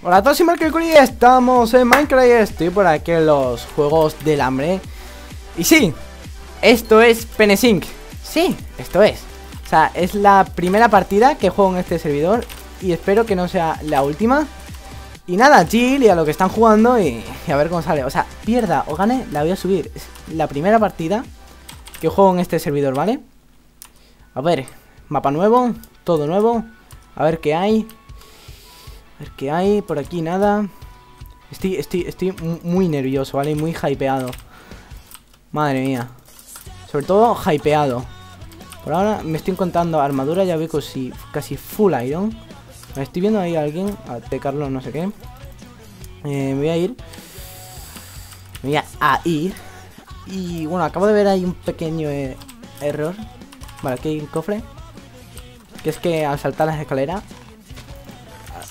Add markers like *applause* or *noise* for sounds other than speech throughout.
Hola a todos, soy Mercury estamos en Minecraft y estoy por aquí en los Juegos del Hambre. Y sí, esto es Penesync Sí, esto es. O sea, es la primera partida que juego en este servidor Y espero que no sea la última. Y nada, chill y a lo que están jugando y a ver cómo sale. O sea, pierda o gane, la voy a subir. Es la primera partida que juego en este servidor, ¿vale? A ver, mapa nuevo, todo nuevo. A ver qué hay a ver qué hay, por aquí nada. Estoy, estoy, estoy muy nervioso, ¿vale? Muy hypeado. Madre mía. Sobre todo hypeado. Por ahora me estoy encontrando armadura Ya veo casi, casi full iron. Estoy viendo ahí a alguien De Carlos no sé qué. Eh, Me voy a ir. Me voy a ir. Y bueno, acabo de ver ahí un pequeño eh, error. Vale, aquí hay un cofre. Que es que al saltar las escaleras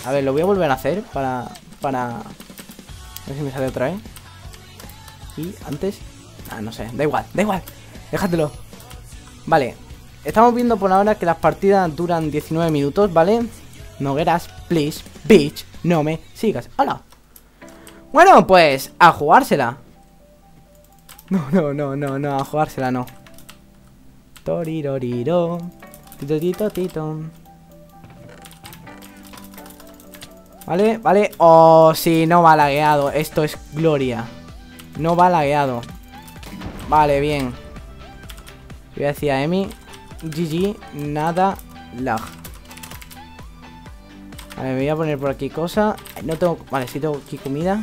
a ver, lo voy a volver a hacer para... Para... A ver si me sale otra vez. Y antes... Ah, no sé. Da igual, da igual. Déjatelo. Vale. Estamos viendo por ahora que las partidas duran 19 minutos, ¿vale? Nogueras, please, bitch, no me sigas. ¡Hola! Bueno, pues a jugársela. *laughs* No, no, no, no, no, a jugársela no. Toriroriro. Tito, tito, tito. Vale, vale Oh, sí, no va lagueado Esto es gloria. No va lagueado. Vale, bien. Voy a decir a Emi GG, nada lag. Vale, me voy a poner por aquí cosa. No tengo... Vale, sí tengo aquí comida.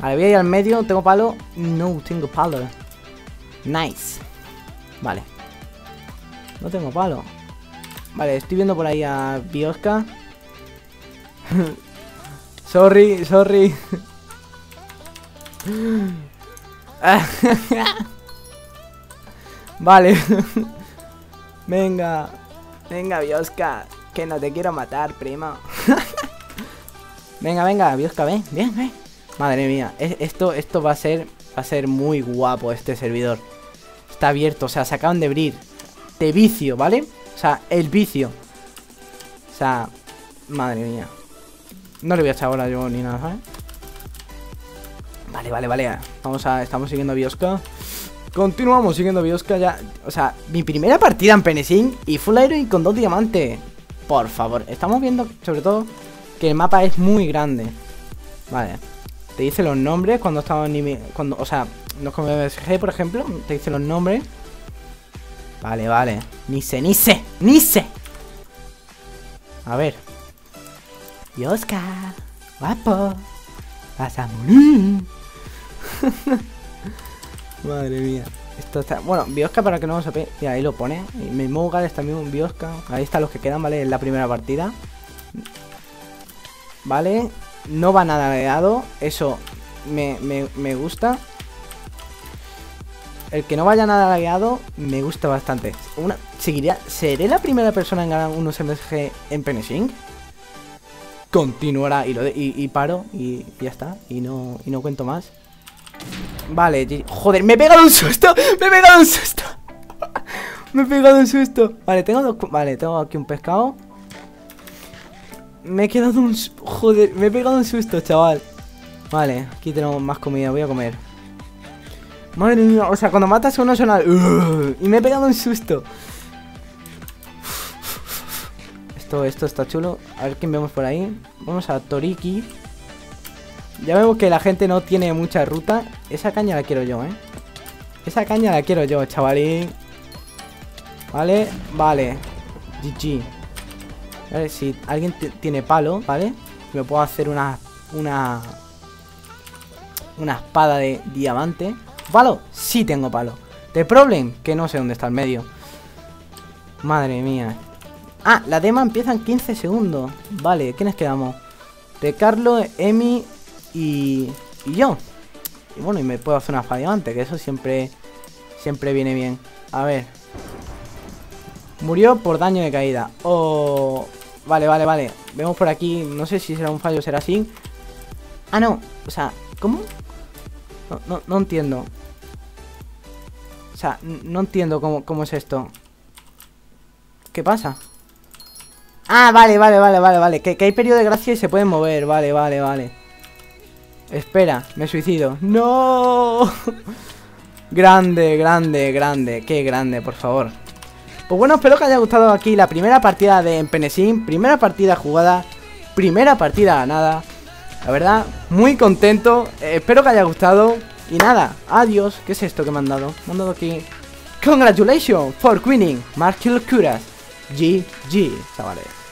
Vale, voy a ir al medio ¿Tengo palo? No, tengo palo. Nice. Vale. No tengo palo Vale, estoy viendo por ahí a Biosca. *laughs* sorry, sorry. *laughs* vale. *laughs* venga. Venga, Biosca. Que no te quiero matar, prima. venga, venga, Biosca, ven, bien, ven. Madre mía, esto, esto va a ser va a ser muy guapo este servidor. Está abierto, o sea, se acaban de abrir. De vicio, ¿vale? O sea, el vicio. O sea, madre mía. No le voy a echar ahora yo ni nada, ¿sabes? Vale, vale, vale. Vamos a. Estamos siguiendo a Biosca. Continuamos siguiendo Biosca ya. O sea, mi primera partida en Penesin y Full Iron con dos diamantes. Por favor. Estamos viendo, sobre todo, que el mapa es muy grande. Vale. Te dice los nombres cuando estamos en. Cuando, o sea, como MSG, por ejemplo. Te dice los nombres. Vale, vale. Ni sé, ni sé, ni sé. A ver. Yoska. Guapo. Vas a morir. *laughs* Madre mía. Esto está... Bueno, Biosca para que no lo sepa. Y ahí lo pone. Y Memogar está también un Biosca. Ahí están los que quedan, ¿vale? En la primera partida. Vale. No va nada agregado. Eso me, me, me gusta. El que no vaya nada lagueado me gusta bastante. Una, seguiría, ¿Seré la primera persona en ganar unos MSG en Penesync? Continuará y, lo y, paro y, ya está. Y no, y no cuento más. Vale, joder, me he pegado un susto. Me he pegado un susto. *laughs* me he pegado un susto. Vale, tengo dos, Vale, tengo aquí un pescado. Me he quedado un... Joder, me he pegado un susto, chaval. Vale, aquí tenemos más comida. Voy a comer. Madre mía, o sea, cuando matas a uno suena... y me he pegado un susto. Esto, esto está chulo. A ver quién vemos por ahí. Vamos a Toriki. Ya vemos que la gente no tiene mucha ruta. Esa caña la quiero yo, ¿eh? Esa caña la quiero yo, chavalín. Vale, vale. GG. A ver si alguien tiene palo, ¿vale? Me puedo hacer una... Una... Una espada de diamante. ¿Palo? Sí tengo palo. The problem, que no sé dónde está el medio. Madre mía. Ah, la dema empieza en 15 segundos. Vale, ¿quiénes quedamos? De Carlos, Emi y, y yo. Y bueno, y me puedo hacer una antes, que eso siempre, siempre viene bien. A ver. Murió por daño de caída. Oh, vale, vale, vale. Vemos por aquí, no sé si será un fallo será así. Ah, no. O sea, ¿cómo? No, no, no entiendo. O sea, no entiendo cómo, cómo es esto. ¿Qué pasa? Ah, vale, vale, vale, vale, vale. Que, que hay periodo de gracia y se pueden mover. Vale, vale, vale. Espera, me suicido. ¡No! *laughs* grande, grande, grande. Qué grande, por favor. Pues bueno, espero que haya gustado aquí la primera partida de Penesim. Primera partida jugada. Primera partida ganada. La verdad, muy contento. Eh, espero que haya gustado. Y nada, adiós. ¿Qué es esto que me han dado? Me han dado aquí. Congratulations for winning. Marshall Curas. GG, chavales.